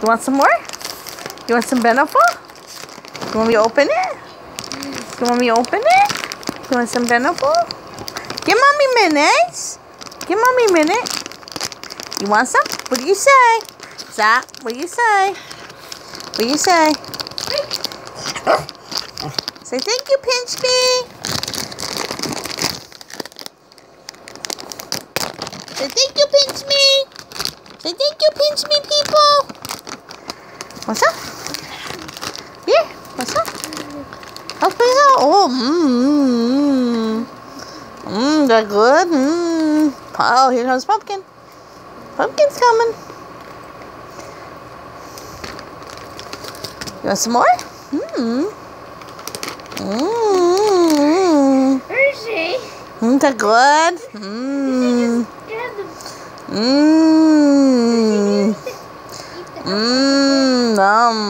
You want some more? You want some Beneful? You want me to open it? You want me to open it? You want some Beneful? Give mommy minutes. Give mommy a minute. You want some? What do you say? Zap, what do you say? What do you say? Say thank you, Pinch Me. Say thank you, Pinch Me. Say thank you, Pinch Me, people. What's up? Yeah, what's up? How's it Oh, mmm. Mmm, they're good. Mmm. Oh, here comes Pumpkin. Pumpkin's coming. You want some more? Mmm. Mmm. Hershey. Mmm, they're good. Mmm. Grab them. Mmm. Mmm. Mmm.